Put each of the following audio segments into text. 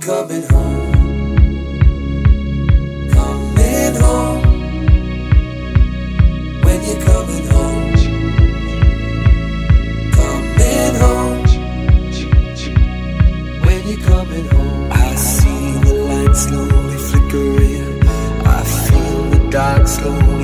coming home? Coming home. When you're coming home? Coming home. When you're coming home? I see the light slowly flickering. I feel the dark slowly.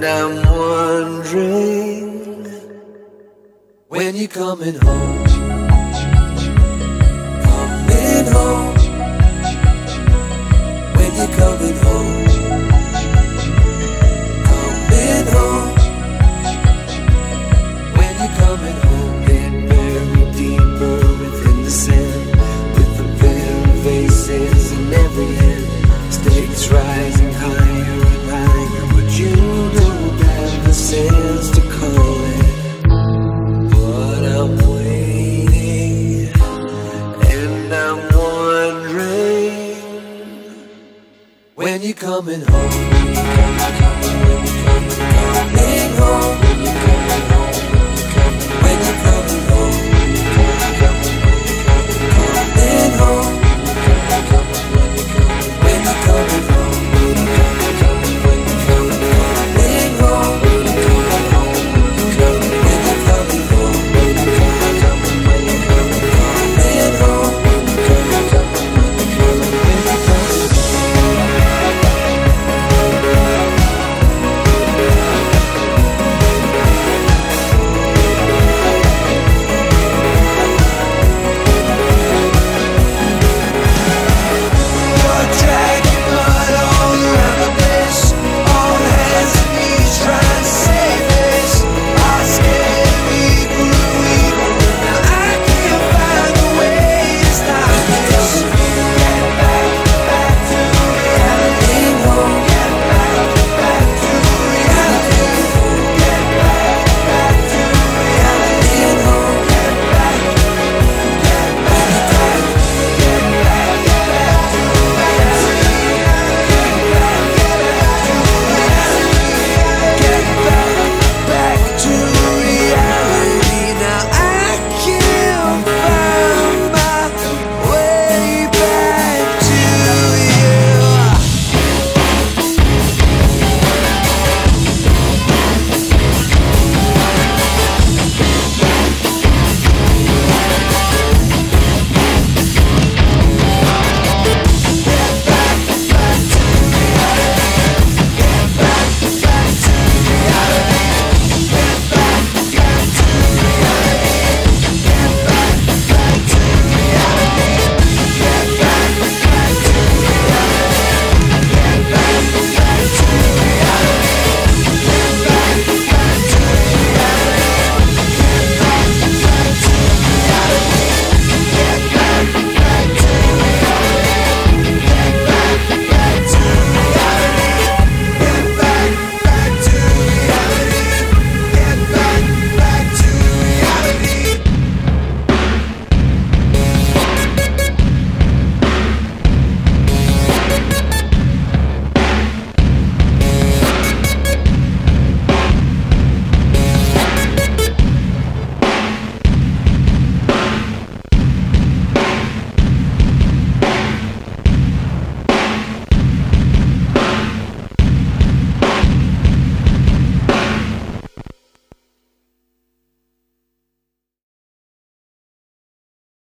And I'm wondering when you're coming home. coming home.